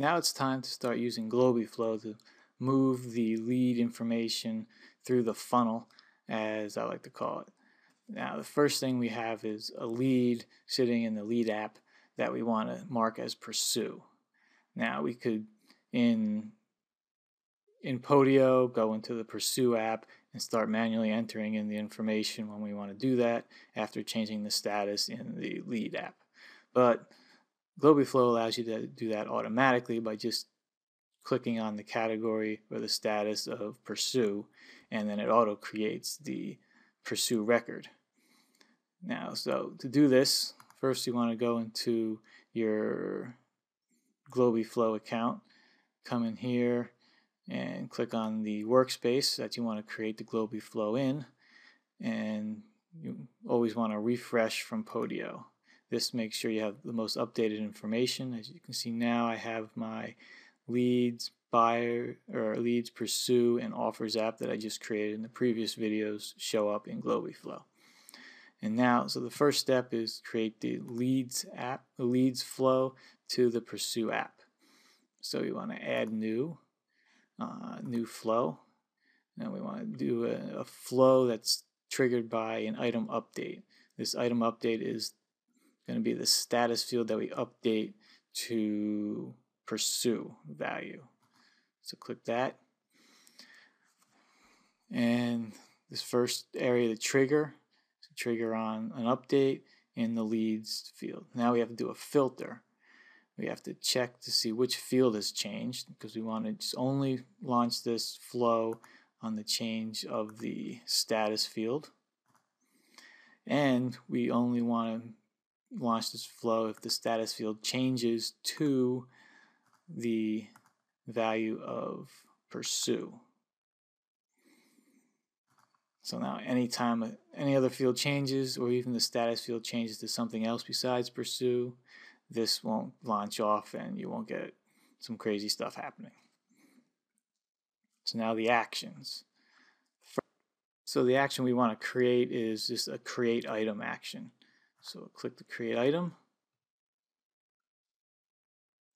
Now it's time to start using GlobiFlow to move the lead information through the funnel, as I like to call it. Now the first thing we have is a lead sitting in the lead app that we want to mark as pursue. Now we could in in Podio go into the pursue app and start manually entering in the information when we want to do that after changing the status in the lead app. But GlobiFlow allows you to do that automatically by just clicking on the category or the status of pursue and then it auto creates the pursue record. Now, so to do this, first you want to go into your GlobiFlow account, come in here and click on the workspace that you want to create the GlobiFlow in and you always want to refresh from Podio. This makes sure you have the most updated information. As you can see now I have my leads buyer or leads pursue and offers app that I just created in the previous videos show up in GlobiFlow. And now, so the first step is create the leads app, the leads flow to the pursue app. So you want to add new, uh, new flow. And we want to do a, a flow that's triggered by an item update. This item update is going to be the status field that we update to pursue value. So click that. And this first area, the trigger, trigger on an update in the leads field. Now we have to do a filter. We have to check to see which field has changed because we want to just only launch this flow on the change of the status field. And we only want to launch this flow if the status field changes to the value of pursue. So now anytime any other field changes or even the status field changes to something else besides pursue, this won't launch off and you won't get some crazy stuff happening. So now the actions. So the action we want to create is just a create item action. So click the create item.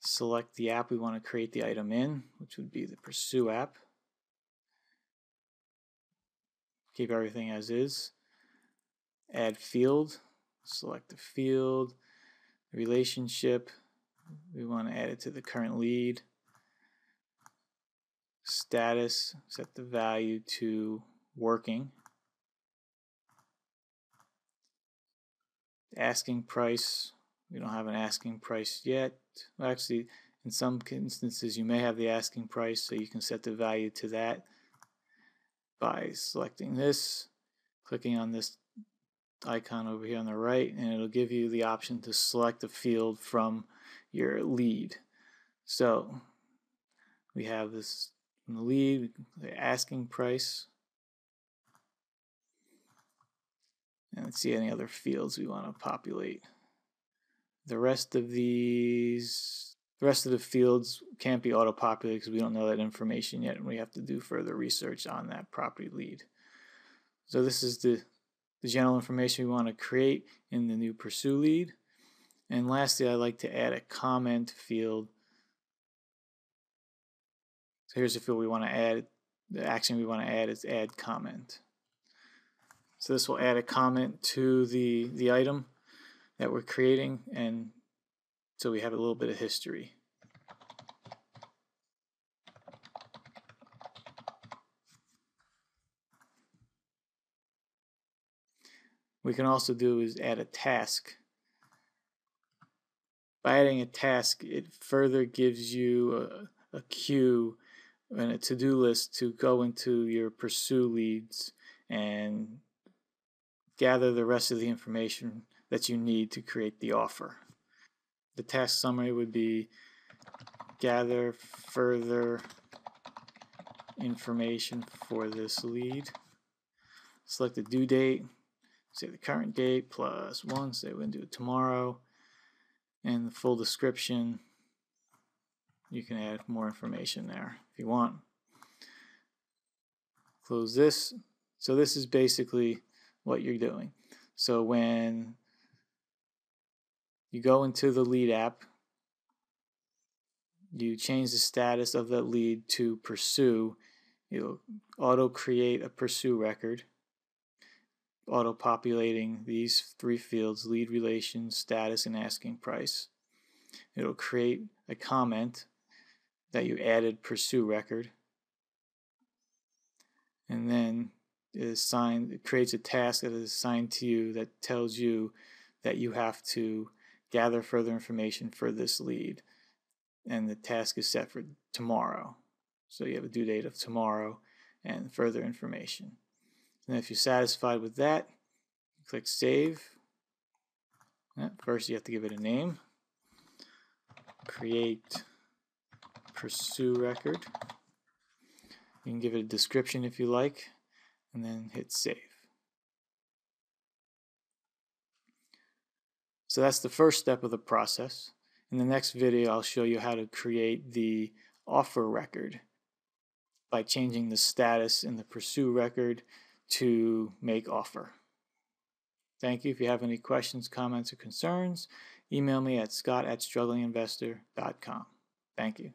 Select the app we want to create the item in, which would be the Pursue app. Keep everything as is. Add field. Select the field. Relationship. We want to add it to the current lead. Status. Set the value to working. Asking price. We don't have an asking price yet. Well, actually, in some instances, you may have the asking price, so you can set the value to that by selecting this, clicking on this icon over here on the right, and it'll give you the option to select a field from your lead. So we have this in the lead, the asking price. And let's see any other fields we want to populate. The rest of these, the rest of the fields can't be auto-populated because we don't know that information yet and we have to do further research on that property lead. So this is the, the general information we want to create in the new pursue lead. And lastly, I like to add a comment field. So here's the field we want to add. The action we want to add is add comment. So this will add a comment to the, the item that we're creating and so we have a little bit of history. We can also do is add a task. By adding a task, it further gives you a, a queue and a to-do list to go into your pursue leads and gather the rest of the information that you need to create the offer. The task summary would be gather further information for this lead. Select the due date, say the current date plus one, say we're going to do it tomorrow, and the full description. You can add more information there if you want. Close this. So this is basically what you're doing. So when you go into the lead app, you change the status of that lead to pursue, it'll auto create a pursue record, auto populating these three fields lead relation, status, and asking price. It'll create a comment that you added pursue record. And then it, assigned, it creates a task that is assigned to you that tells you that you have to gather further information for this lead and the task is set for tomorrow. So you have a due date of tomorrow and further information. And if you're satisfied with that, click Save. First, you have to give it a name. Create Pursue Record. You can give it a description if you like, and then hit Save. So that's the first step of the process. In the next video, I'll show you how to create the offer record by changing the status in the pursue record to make offer. Thank you. If you have any questions, comments, or concerns, email me at scott at strugglinginvestor.com. Thank you.